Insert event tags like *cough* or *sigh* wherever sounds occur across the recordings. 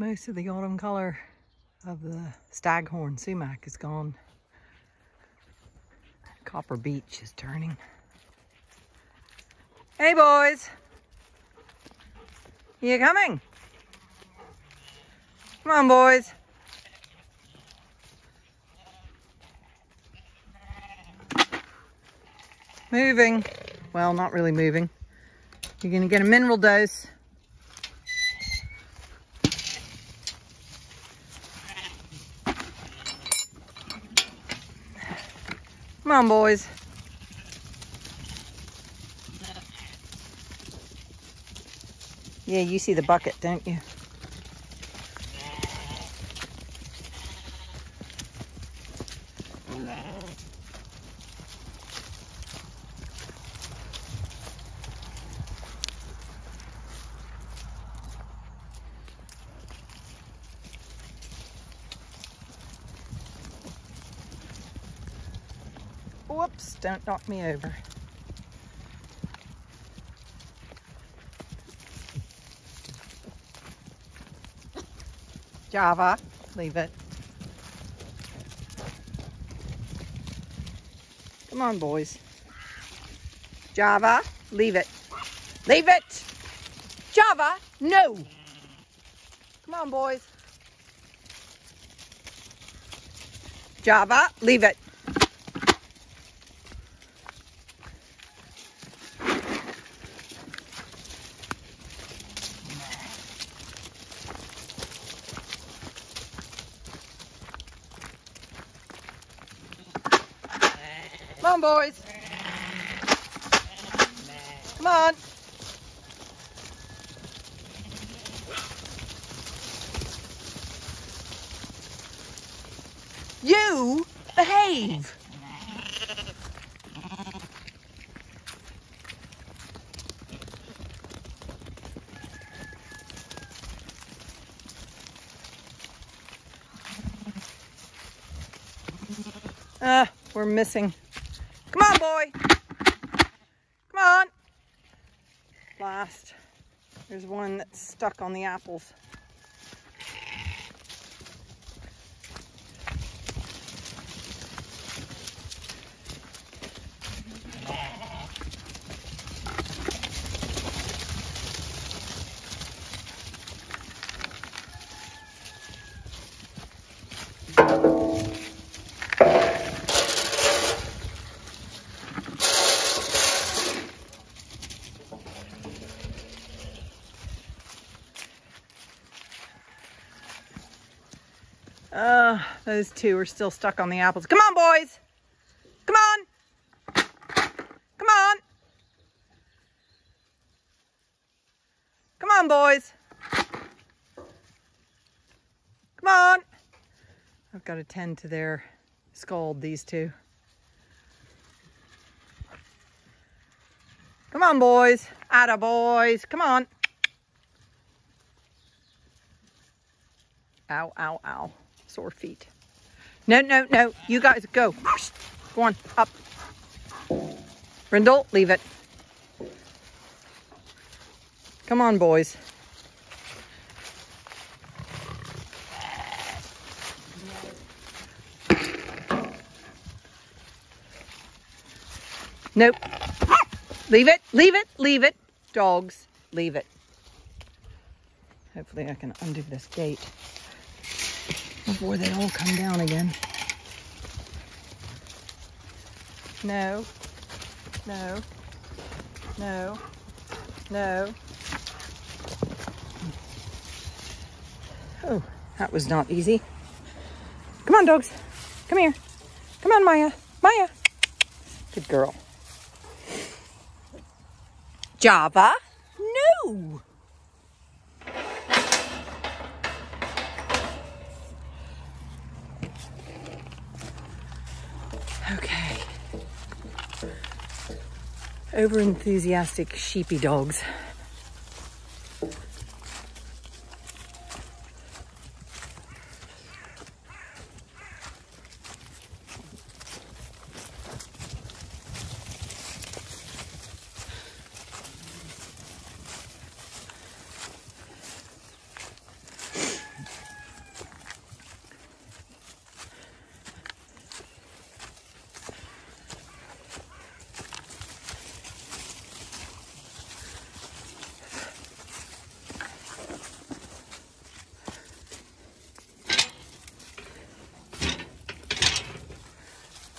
Most of the autumn color of the staghorn sumac is gone. Copper beech is turning. Hey boys! You coming? Come on boys. Moving. Well, not really moving. You're gonna get a mineral dose. Come on, boys. Yeah, you see the bucket, don't you? Whoops, don't knock me over. Java, leave it. Come on, boys. Java, leave it. Leave it! Java, no! Come on, boys. Java, leave it. Come on, boys. Come on. You behave. Uh, we're missing. Boy. Come on. Last. There's one that's stuck on the apples. Uh, those two are still stuck on the apples. Come on, boys. Come on. Come on. Come on, boys. Come on. I've got to tend to their scald, these two. Come on, boys. Atta boys. Come on. Ow, ow, ow. Sore feet. No, no, no. You guys go. Go on, up. Brindle, leave it. Come on, boys. Nope. Leave it, leave it, leave it. Dogs, leave it. Hopefully I can undo this gate before they all come down again. No, no, no, no. Oh, that was not easy. Come on, dogs. Come here. Come on, Maya. Maya. Good girl. Java? No. Over enthusiastic sheepy dogs.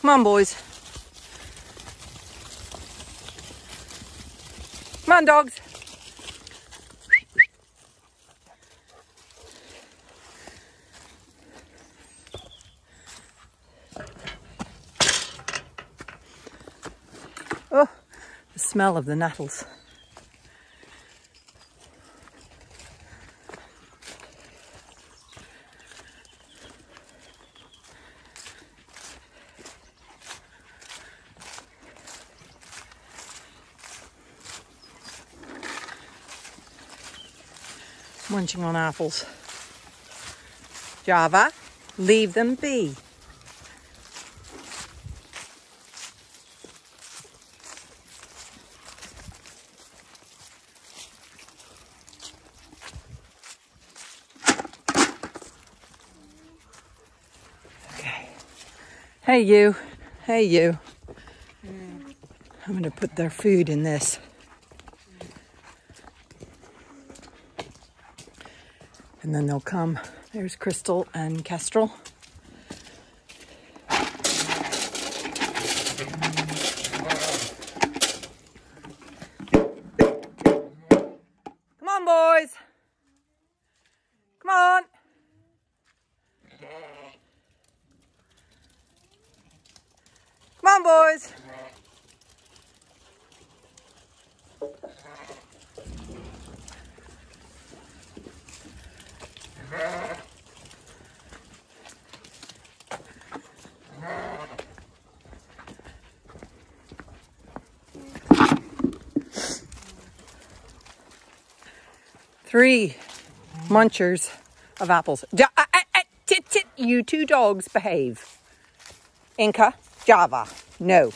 Come on, boys. Come on, dogs. Oh, the smell of the nettles. Munching on apples. Java, leave them be. Okay. Hey you. Hey you. I'm going to put their food in this. And then they'll come. There's Crystal and Kestrel. Come on, boys. Come on. Come on, boys. Three munchers of apples. Uh, uh, uh, you two dogs behave. Inca, Java, no.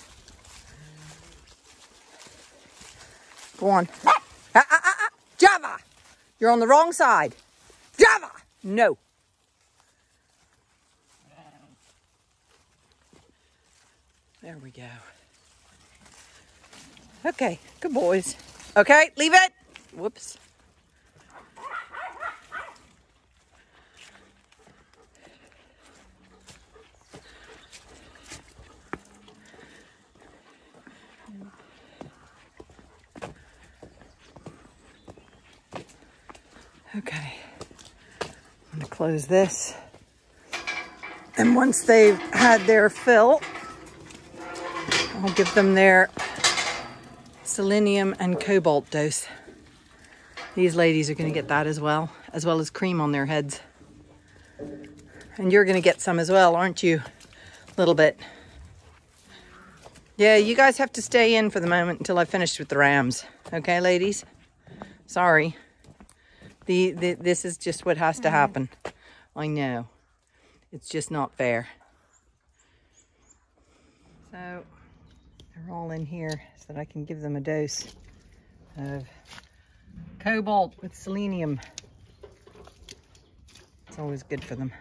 Go on. Ah, ah, ah. Java, you're on the wrong side. Java, no. There we go. Okay, good boys. Okay, leave it. Whoops. Okay, I'm gonna close this. And once they've had their fill, I'll give them their selenium and cobalt dose. These ladies are gonna get that as well, as well as cream on their heads. And you're gonna get some as well, aren't you? A little bit. Yeah, you guys have to stay in for the moment until I finish with the rams. Okay, ladies? Sorry. The, the this is just what has to mm. happen. I know. It's just not fair. So they're all in here so that I can give them a dose of cobalt with selenium. It's always good for them.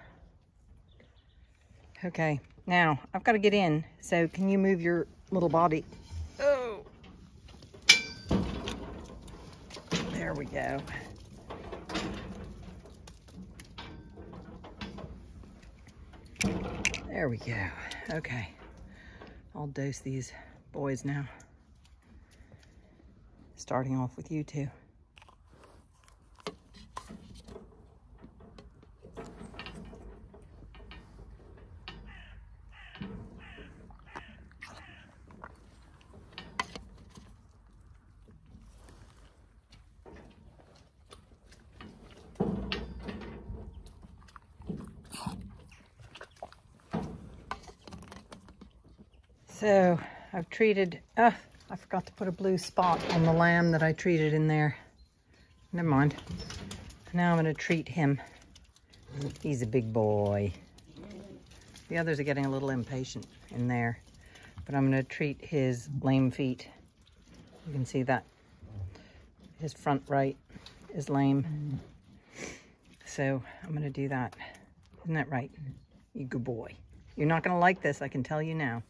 Okay, now I've got to get in. So can you move your little body? Oh. There we go. There we go. Okay. I'll dose these boys now. Starting off with you two. So I've treated, uh, I forgot to put a blue spot on the lamb that I treated in there. Never mind. Now I'm going to treat him. He's a big boy. The others are getting a little impatient in there. But I'm going to treat his lame feet. You can see that. His front right is lame. So I'm going to do that. Isn't that right? You good boy. You're not going to like this, I can tell you now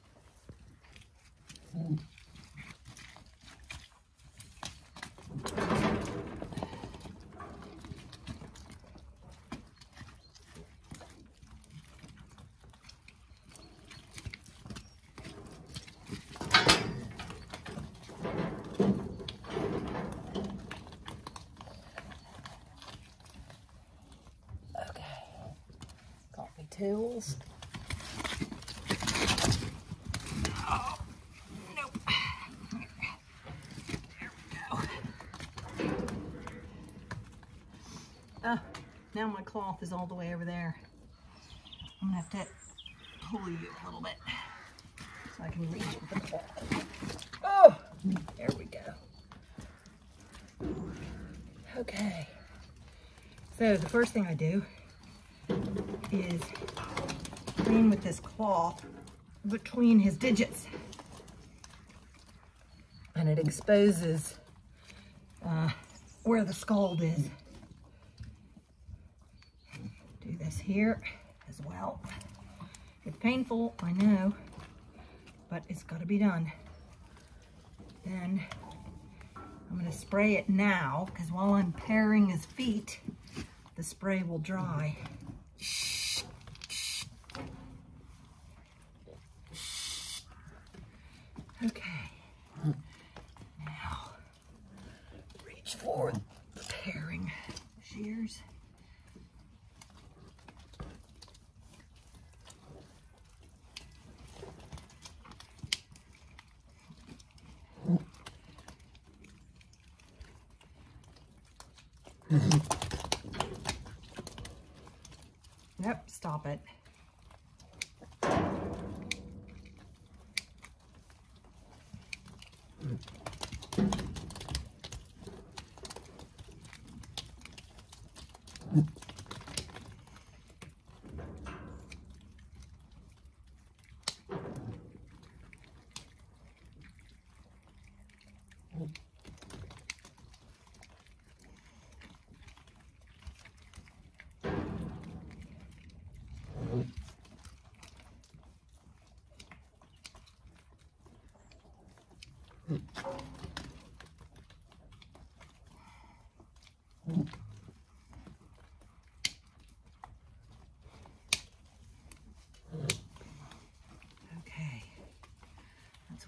tools. Now my cloth is all the way over there. I'm gonna have to pull you a little bit so I can reach the cloth. Oh, there we go. Okay. So the first thing I do is clean with this cloth between his digits. And it exposes uh, where the scald is. Do this here as well. It's painful, I know, but it's got to be done. Then I'm going to spray it now because while I'm paring his feet, the spray will dry. Okay.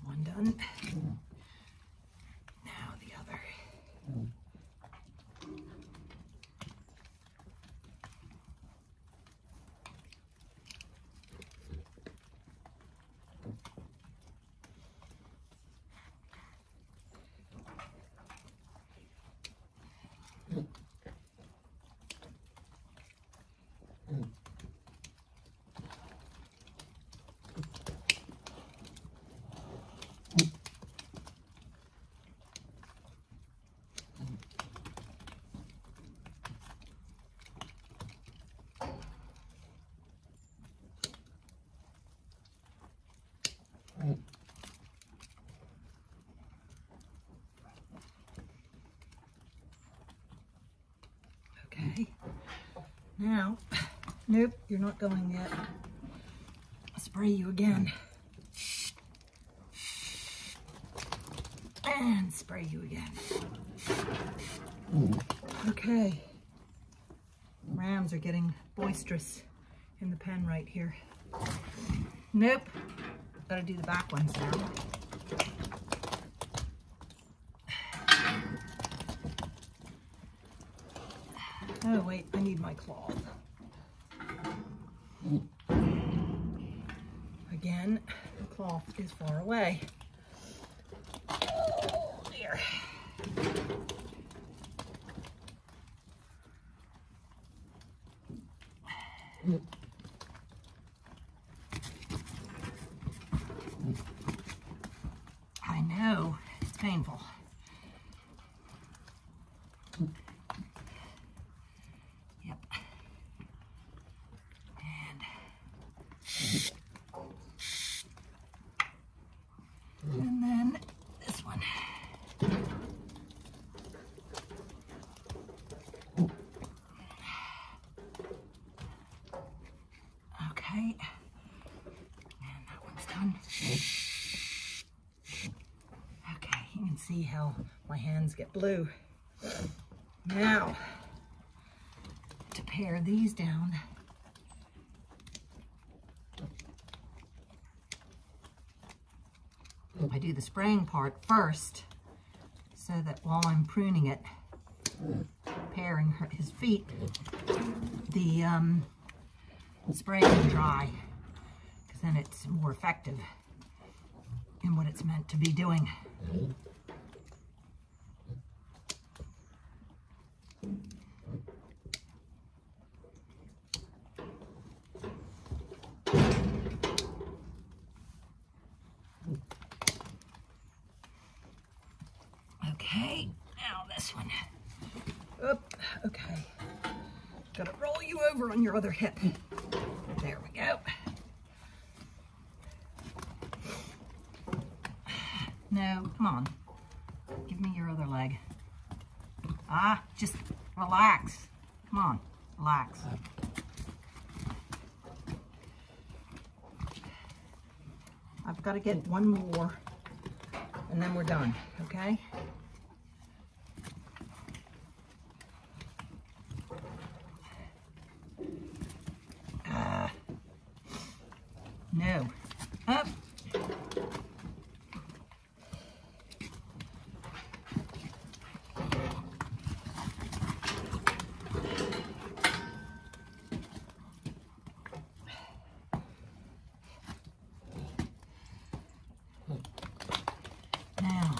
One done. Now the other. Okay. Now, nope, you're not going yet. I'll spray you again. And spray you again. Okay. Rams are getting boisterous in the pen right here. Nope. Gotta do the back ones now. Oh, wait, I need my cloth. Again, the cloth is far away. Oh, dear. I know, it's painful. Yep. And and then this one. Okay. And that one's done. Okay, you can see how my hands get blue. Now, to pare these down, I do the spraying part first so that while I'm pruning it, paring her, his feet, the um, spray them dry because then it's more effective in what it's meant to be doing. Okay, now this one. Oop, okay. Gotta roll you over on your other hip. There we go. No, come on. Give me your other leg. Ah, just relax. Come on, relax. I've got to get one more and then we're done, okay? No. Up. Now,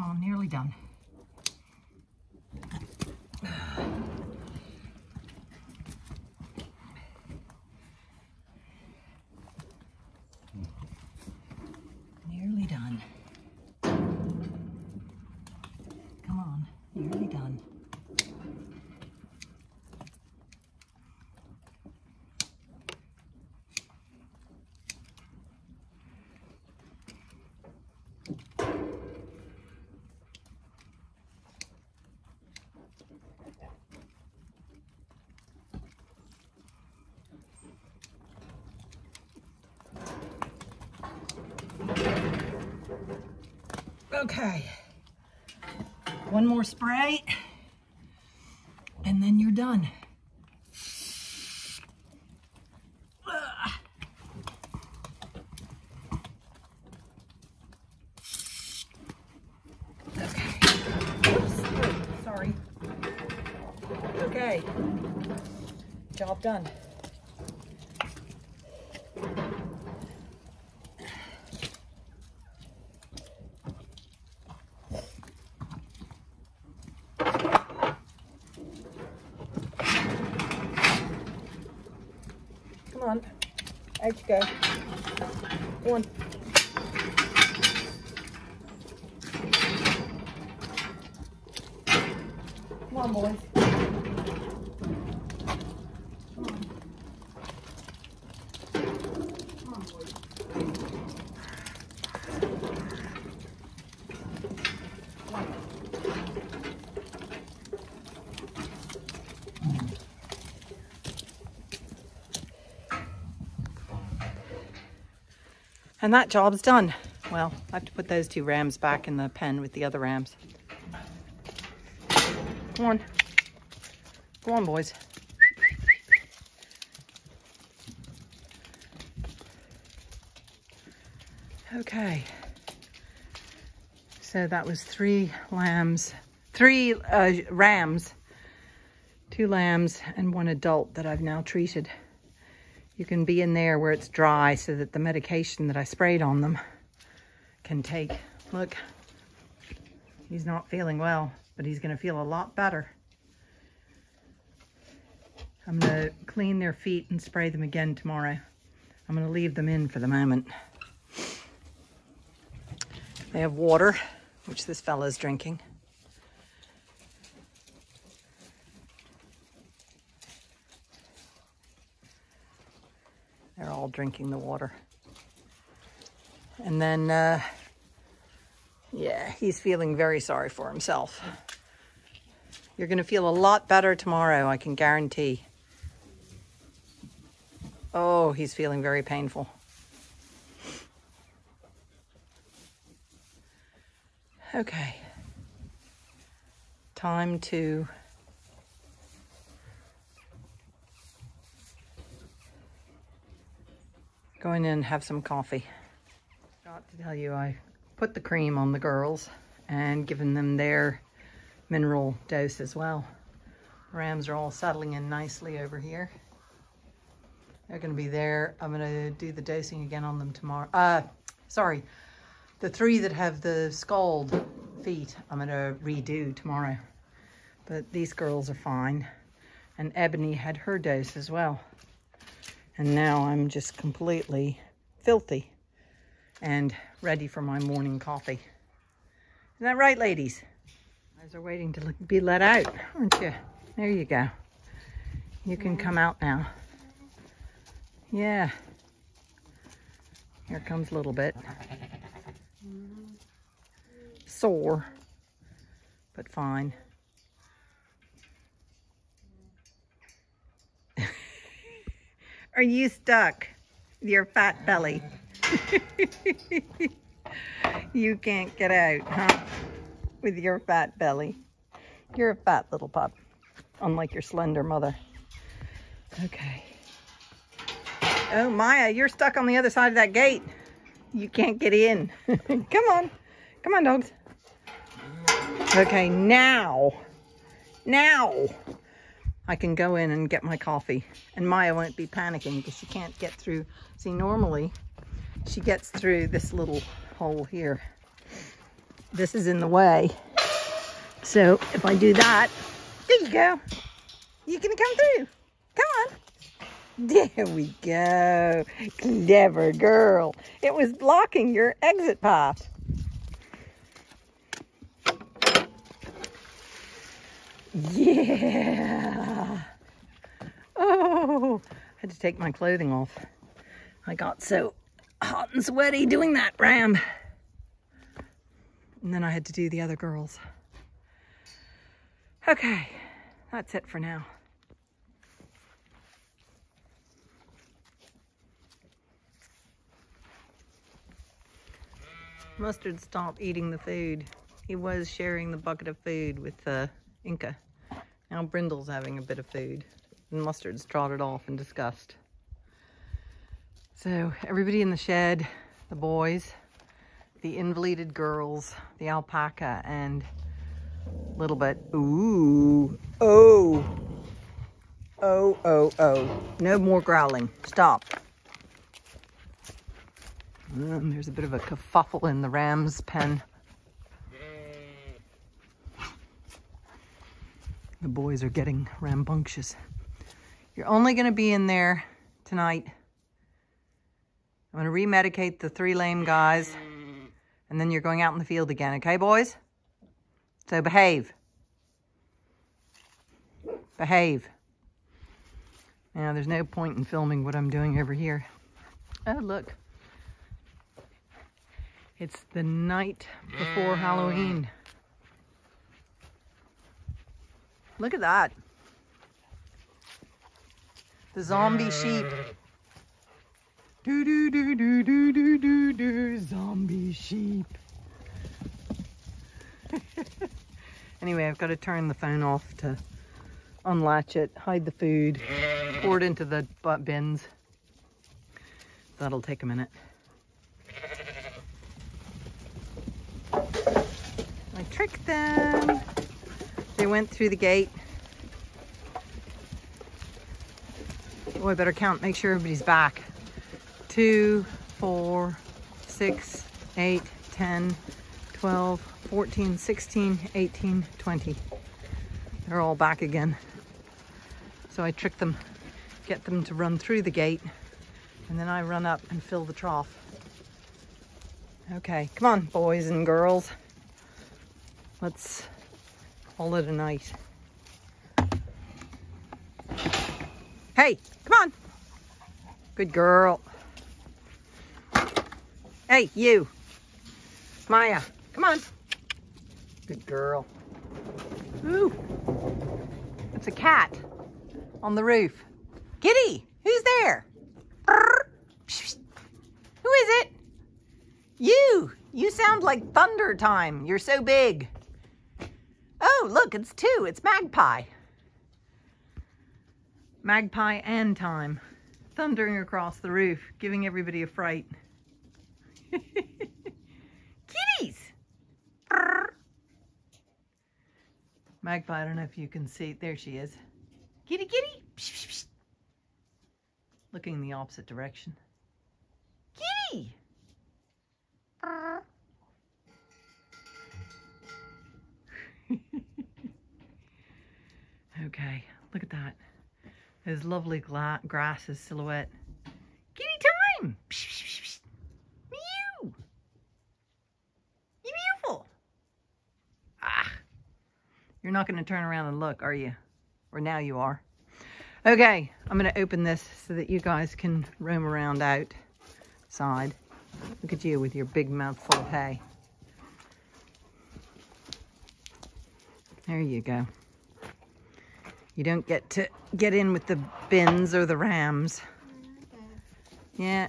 come on, nearly done. Nearly done. Come on, nearly done. One more spray. And then you're done. Okay. Oops. Sorry. Okay. Job done. Come on. Out you go. One. Come on, boys. Come on. Come on, boys. Come on. And that job's done. Well, I have to put those two rams back in the pen with the other rams. Come on. Come on, boys. Okay. So that was three lambs, three uh, rams, two lambs, and one adult that I've now treated. You can be in there where it's dry so that the medication that I sprayed on them can take. Look, he's not feeling well, but he's going to feel a lot better. I'm going to clean their feet and spray them again tomorrow. I'm going to leave them in for the moment. They have water, which this fella is drinking. Drinking the water. And then, uh, yeah, he's feeling very sorry for himself. You're going to feel a lot better tomorrow, I can guarantee. Oh, he's feeling very painful. Okay. Time to go in and have some coffee. Got to tell you, I put the cream on the girls and given them their mineral dose as well. Rams are all settling in nicely over here. They're going to be there. I'm going to do the dosing again on them tomorrow. Uh, sorry, the three that have the scald feet, I'm going to redo tomorrow. But these girls are fine. And Ebony had her dose as well. And now I'm just completely filthy and ready for my morning coffee. Isn't that right, ladies? Guys are waiting to be let out, aren't you? There you go. You can come out now. Yeah. Here comes a little bit. Sore, but fine. Are you stuck your fat belly? *laughs* you can't get out, huh? With your fat belly. You're a fat little pup, unlike your slender mother. Okay. Oh, Maya, you're stuck on the other side of that gate. You can't get in. *laughs* Come on. Come on, dogs. Okay, now, now I can go in and get my coffee. And Maya won't be panicking because she can't get through. See, normally she gets through this little hole here. This is in the way. So if I do that, there you go. You can come through. Come on. There we go. Clever girl. It was blocking your exit path. Yeah. Oh, I had to take my clothing off. I got so hot and sweaty doing that ram. And then I had to do the other girls. Okay, that's it for now. Mustard stopped eating the food. He was sharing the bucket of food with uh, Inca. Now Brindle's having a bit of food. And Mustard's trotted off in disgust. So everybody in the shed, the boys, the invalided girls, the alpaca, and a little bit, ooh, oh, oh, oh, oh. No more growling. Stop. Um, there's a bit of a kerfuffle in the ram's pen. The boys are getting rambunctious. You're only going to be in there tonight. I'm going to remedicate the three lame guys. And then you're going out in the field again, okay, boys? So behave. Behave. Now, there's no point in filming what I'm doing over here. Oh, look. It's the night before Halloween. Look at that. The zombie sheep. Do do do do do do do do zombie sheep. *laughs* anyway, I've got to turn the phone off to unlatch it, hide the food, pour it into the bins. That'll take a minute. I tricked them. They went through the gate. Oh, I better count, make sure everybody's back. Two, four, six, eight, 10, 12, 14, 16, 18, 20. They're all back again. So I trick them, get them to run through the gate, and then I run up and fill the trough. Okay, come on, boys and girls. Let's call it a night. Hey, come on. Good girl. Hey, you. Maya, come on. Good girl. Ooh. It's a cat on the roof. Kitty, who's there? Who is it? You. You sound like thunder time. You're so big. Oh, look, it's two. It's Magpie. Magpie and time. Thundering across the roof, giving everybody a fright. *laughs* Kitties! Magpie, I don't know if you can see. There she is. Kitty, kitty! Psh, psh, psh. Looking in the opposite direction. Kitty! okay, look at that. Those lovely gla- grasses silhouette. Kitty time! Psh! You beautiful! Ah! You're not going to turn around and look, are you? Or now you are. Okay, I'm going to open this so that you guys can roam around outside. Look at you with your big mouthful of hay. There you go. You don't get to get in with the bins or the rams. Yeah.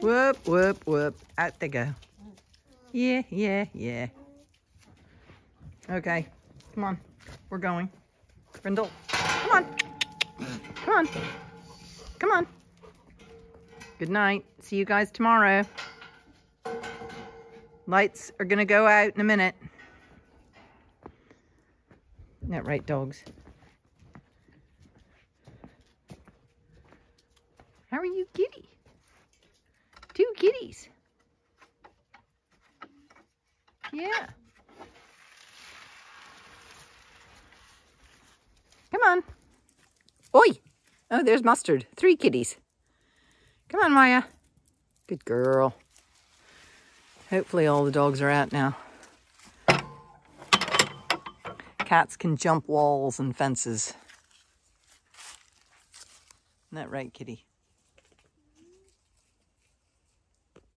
Whoop, whoop, whoop. Out they go. Yeah, yeah, yeah. Okay. Come on. We're going. Brindle. Come on. Come on. Come on. Good night. See you guys tomorrow. Lights are going to go out in a minute. Isn't that right, dogs? How are you, kitty? Two kitties. Yeah. Come on. Oi! Oh, there's Mustard. Three kitties. Come on, Maya. Good girl. Hopefully all the dogs are out now. Cats can jump walls and fences. Isn't that right, kitty?